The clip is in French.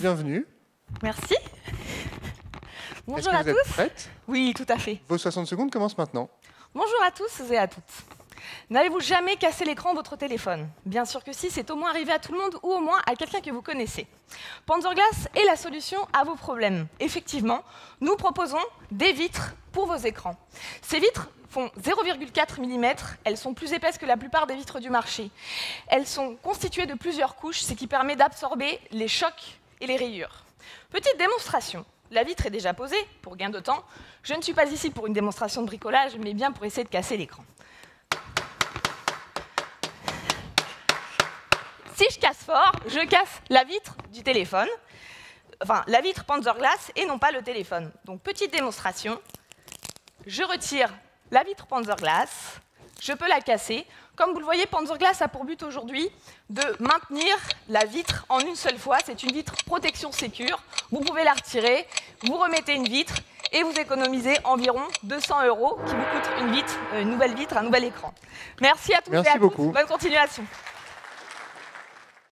Bienvenue. Merci. Bonjour à vous êtes tous. prête? Oui, tout à fait. Vos 60 secondes commencent maintenant. Bonjour à tous et à toutes. N'avez-vous jamais cassé l'écran de votre téléphone? Bien sûr que si, c'est au moins arrivé à tout le monde ou au moins à quelqu'un que vous connaissez. Panzerglass est la solution à vos problèmes. Effectivement, nous proposons des vitres pour vos écrans. Ces vitres font 0,4 mm, elles sont plus épaisses que la plupart des vitres du marché. Elles sont constituées de plusieurs couches, ce qui permet d'absorber les chocs et les rayures. Petite démonstration. La vitre est déjà posée, pour gain de temps. Je ne suis pas ici pour une démonstration de bricolage, mais bien pour essayer de casser l'écran. Si je casse fort, je casse la vitre du téléphone, enfin la vitre Panzerglass et non pas le téléphone. Donc petite démonstration, je retire la vitre Panzerglass, je peux la casser. Comme vous le voyez, Panzerglass a pour but aujourd'hui de maintenir la vitre en une seule fois. C'est une vitre protection sécure. Vous pouvez la retirer, vous remettez une vitre et vous économisez environ 200 euros qui vous coûte une, vitre, une nouvelle vitre, un nouvel écran. Merci à tous Merci et à beaucoup. toutes. Bonne continuation.